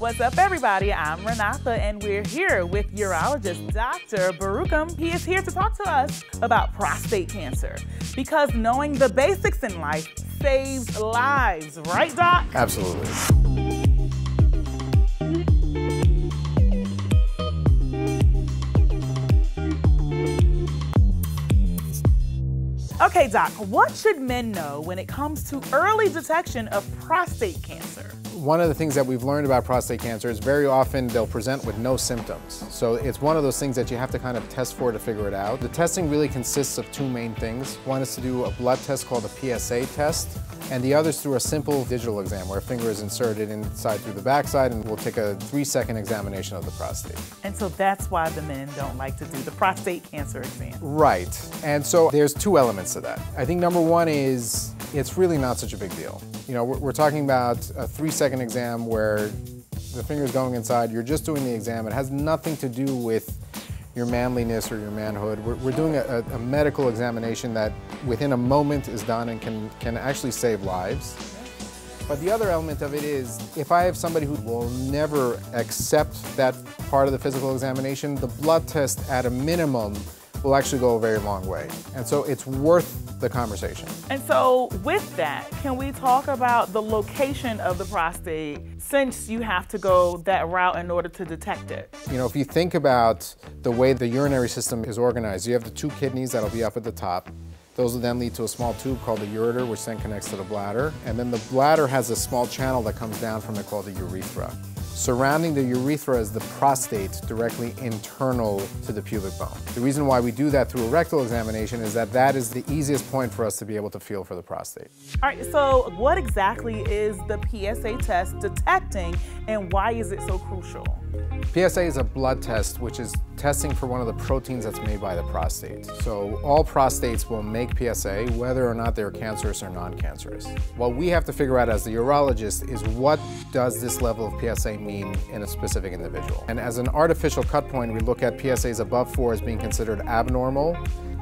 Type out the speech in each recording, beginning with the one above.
What's up, everybody? I'm Renata, and we're here with urologist Dr. Berookhim. He is here to talk to us about prostate cancer because knowing the basics in life saves lives, right, Doc? Absolutely. Okay, Doc, what should men know when it comes to early detection of prostate cancer? One of the things that we've learned about prostate cancer is very often they'll present with no symptoms. So it's one of those things that you have to kind of test for to figure it out. The testing really consists of two main things. One is to do a blood test called a PSA test, and the other is through a simple digital exam where a finger is inserted inside through the backside and we'll take a three second examination of the prostate. And so that's why the men don't like to do the prostate cancer exam. Right. And so there's two elements to that. I think number one is it's really not such a big deal. You know, we're, we're talking about a three second exam where the finger's going inside, you're just doing the exam. It has nothing to do with your manliness or your manhood. We're, we're doing a, a, medical examination that within a moment is done and can, can actually save lives. But the other element of it is, if I have somebody who will never accept that part of the physical examination, the blood test at a minimum will actually go a very long way. And so it's worth the conversation. And so with that, can we talk about the location of the prostate since you have to go that route in order to detect it? You know, if you think about the way the urinary system is organized, you have the two kidneys that'll be up at the top. Those will then lead to a small tube called the ureter, which then connects to the bladder. And then the bladder has a small channel that comes down from it called the urethra. Surrounding the urethra is the prostate directly internal to the pubic bone. The reason why we do that through a rectal examination is that that is the easiest point for us to be able to feel for the prostate. All right, so what exactly is the PSA test detecting and why is it so crucial? PSA is a blood test which is testing for one of the proteins that's made by the prostate. So all prostates will make PSA whether or not they're cancerous or non-cancerous. What we have to figure out as the urologist is what does this level of PSA mean in a specific individual. And as an artificial cut point, we look at PSAs above 4 as being considered abnormal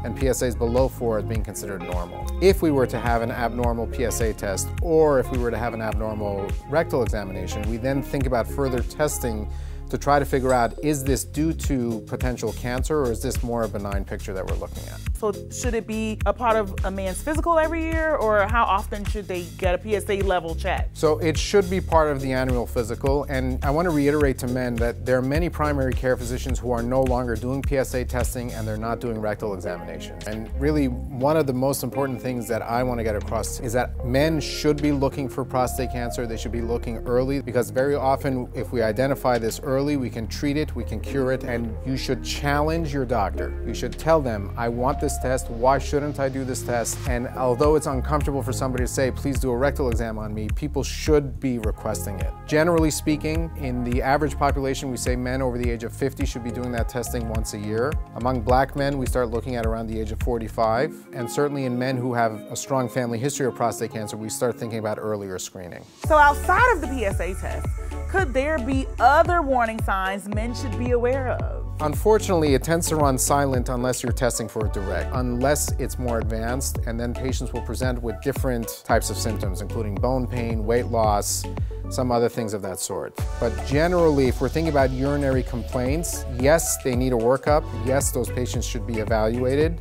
and PSAs below 4 as being considered normal. If we were to have an abnormal PSA test or if we were to have an abnormal rectal examination, we then think about further testing to try to figure out is this due to potential cancer or is this more a benign picture that we're looking at? So should it be a part of a man's physical every year or how often should they get a PSA level check? So it should be part of the annual physical and I want to reiterate to men that there are many primary care physicians who are no longer doing PSA testing and they're not doing rectal examinations. And really one of the most important things that I want to get across is that men should be looking for prostate cancer. They should be looking early because very often if we identify this early early, we can treat it, we can cure it, and you should challenge your doctor. You should tell them, I want this test, why shouldn't I do this test? And although it's uncomfortable for somebody to say, please do a rectal exam on me, people should be requesting it. Generally speaking, in the average population, we say men over the age of 50 should be doing that testing once a year. Among black men, we start looking at around the age of 45. And certainly in men who have a strong family history of prostate cancer, we start thinking about earlier screening. So outside of the PSA test, could there be other warning signs men should be aware of? Unfortunately, it tends to run silent unless you're testing for it direct, unless it's more advanced, and then patients will present with different types of symptoms, including bone pain, weight loss, some other things of that sort. But generally, if we're thinking about urinary complaints, yes, they need a workup. Yes, those patients should be evaluated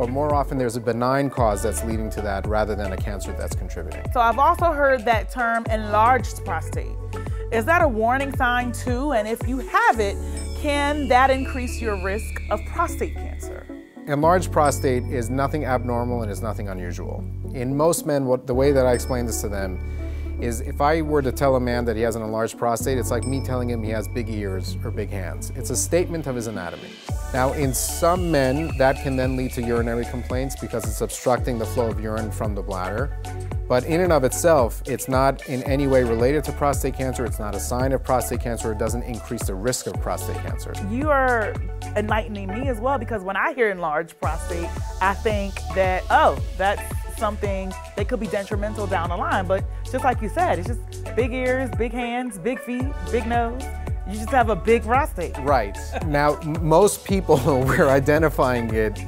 but more often there's a benign cause that's leading to that rather than a cancer that's contributing. So I've also heard that term enlarged prostate. Is that a warning sign too? And if you have it, can that increase your risk of prostate cancer? Enlarged prostate is nothing abnormal and is nothing unusual. In most men, what, the way that I explain this to them is if I were to tell a man that he has an enlarged prostate, it's like me telling him he has big ears or big hands. It's a statement of his anatomy. Now, in some men, that can then lead to urinary complaints because it's obstructing the flow of urine from the bladder. But in and of itself, it's not in any way related to prostate cancer. It's not a sign of prostate cancer. It doesn't increase the risk of prostate cancer. You are enlightening me as well because when I hear enlarged prostate, I think that, oh, that's something that could be detrimental down the line. But just like you said, it's just big ears, big hands, big feet, big nose. You just have a big prostate. Right. Now, most people, we're identifying it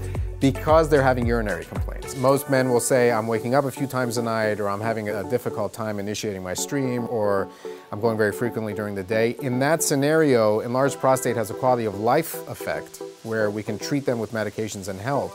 because they're having urinary complaints. Most men will say, I'm waking up a few times a night, or I'm having a difficult time initiating my stream, or I'm going very frequently during the day. In that scenario, enlarged prostate has a quality of life effect where we can treat them with medications and help,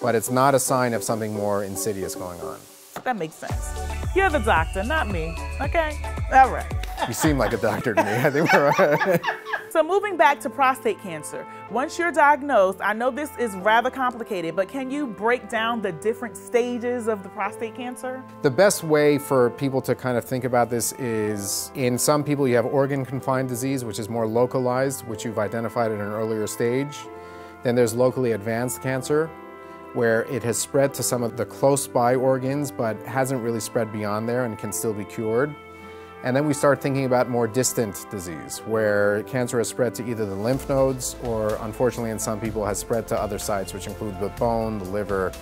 but it's not a sign of something more insidious going on. That makes sense. You're the doctor, not me. Okay? All right. You seem like a doctor to me. I think we're So moving back to prostate cancer, once you're diagnosed, I know this is rather complicated, but can you break down the different stages of the prostate cancer? The best way for people to kind of think about this is in some people you have organ confined disease, which is more localized, which you've identified at an earlier stage. Then there's locally advanced cancer, where it has spread to some of the close by organs, but hasn't really spread beyond there and can still be cured. And then we start thinking about more distant disease, where cancer has spread to either the lymph nodes or, unfortunately, in some people, has spread to other sites, which include the bone, the liver,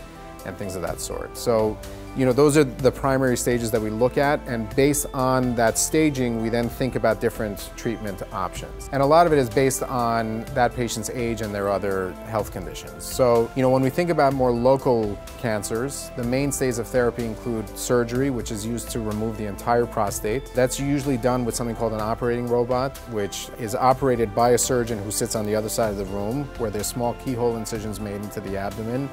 and things of that sort. So, you know, those are the primary stages that we look at, and based on that staging, we then think about different treatment options. And a lot of it is based on that patient's age and their other health conditions. So, you know, when we think about more local cancers, the mainstays of therapy include surgery, which is used to remove the entire prostate. That's usually done with something called an operating robot, which is operated by a surgeon who sits on the other side of the room, where there's small keyhole incisions made into the abdomen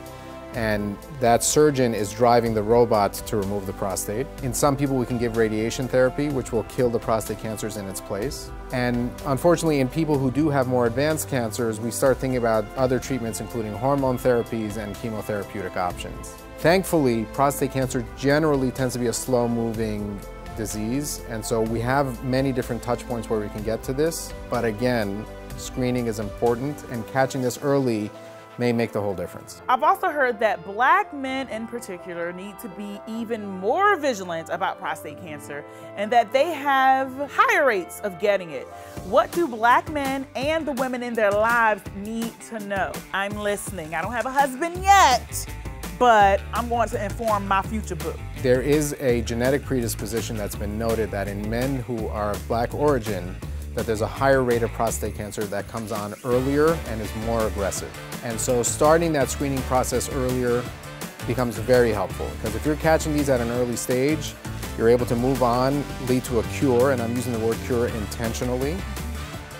and that surgeon is driving the robot to remove the prostate. In some people, we can give radiation therapy, which will kill the prostate cancers in its place. And unfortunately, in people who do have more advanced cancers, we start thinking about other treatments, including hormone therapies and chemotherapeutic options. Thankfully, prostate cancer generally tends to be a slow moving disease, and so we have many different touch points where we can get to this. But again, screening is important, and catching this early may make the whole difference. I've also heard that black men in particular need to be even more vigilant about prostate cancer and that they have higher rates of getting it. What do black men and the women in their lives need to know? I'm listening. I don't have a husband yet, but I'm going to inform my future boo. There is a genetic predisposition that's been noted that in men who are of black origin, that there's a higher rate of prostate cancer that comes on earlier and is more aggressive. And so starting that screening process earlier becomes very helpful because if you're catching these at an early stage, you're able to move on, lead to a cure, and I'm using the word cure intentionally,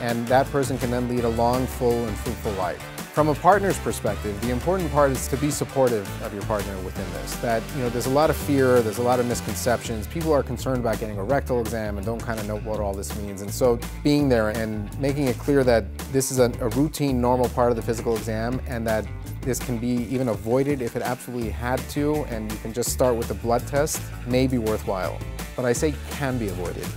and that person can then lead a long, full, and fruitful life. From a partner's perspective, the important part is to be supportive of your partner within this. That, you know, there's a lot of fear, there's a lot of misconceptions. People are concerned about getting a rectal exam and don't kind of know what all this means. And so being there and making it clear that this is a, a routine, normal part of the physical exam and that this can be even avoided if it absolutely had to and you can just start with the blood test may be worthwhile. But I say can be avoided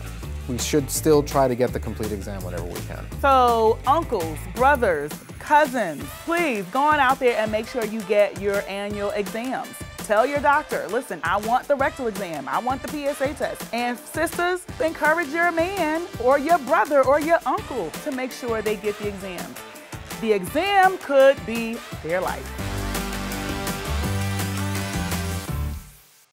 we should still try to get the complete exam whenever we can. So uncles, brothers, cousins, please go on out there and make sure you get your annual exams. Tell your doctor, listen, I want the rectal exam. I want the PSA test. And sisters, encourage your man or your brother or your uncle to make sure they get the exams. The exam could be their life.